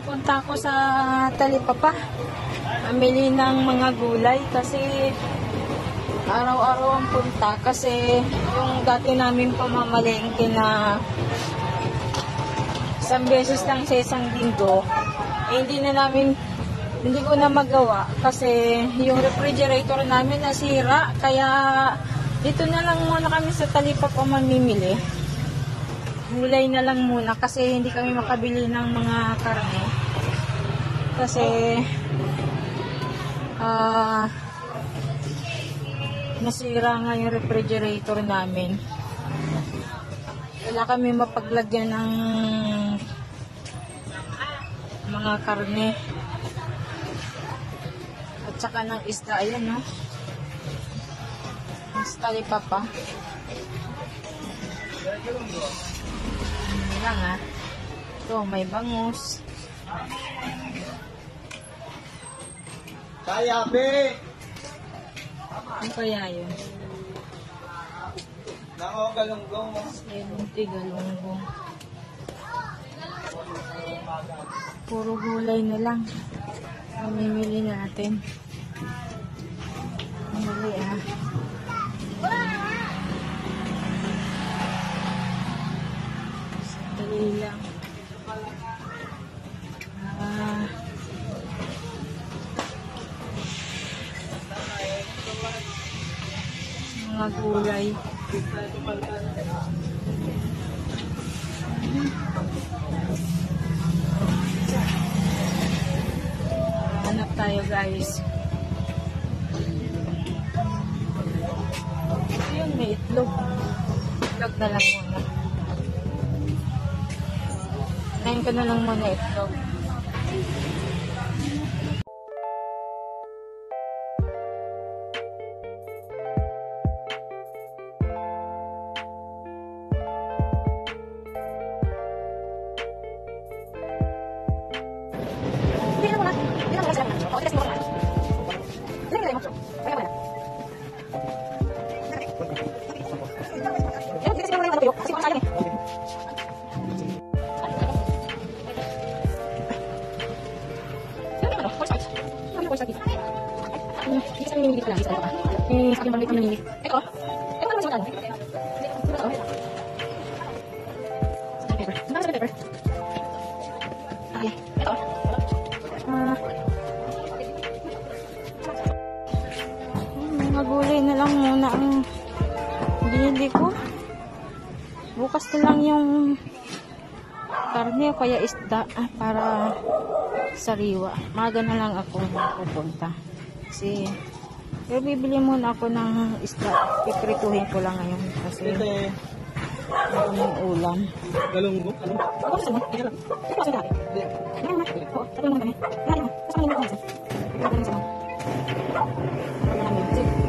punta ako sa Talipapa. Amili ng mga gulay kasi araw-araw ang punta kasi yung dati namin pamamalengke na isang beses lang sa isang linggo, eh, hindi na namin hindi ko na magawa kasi yung refrigerator namin nasira kaya dito na lang muna kami sa Talipapa mamimili gulay na lang muna kasi hindi kami makabili ng mga karne. Kasi ah nasira nga yung refrigerator namin. Wala kami mapaglagyan ng mga karne. At saka ng isda. Ayan, no? Isda ni Papa. Ano lang ah. Ito, may bangus. Kaya, be! Ano kaya yun? Nako, galunggong mo. Seventy galunggong. Puro gulay na lang. Mamimili natin. Mali ah. Mga gulay. Hanap tayo guys. Ayun, may itlog. Itlog na lang muna. Kain ko na lang muna itlog. Hmm, sa akin bang minimili. Ito. Ito pa naman sa ano. Binili ko. Bukas na lang yung karne o kaya isda ah, para sariwa. Maga na lang ako pupunta. Kasi pero bibili muna ako ng isda. Piprituhin ko lang ngayon kasi Ito, meron yung ulam. galunggong. Ano? Ako gusto mo? Lang. Ito kasi dati. Yan na. Oo, ito lang kami. Yan na. Kasama. Ito lang sa mga. Ito lang kami. Sige.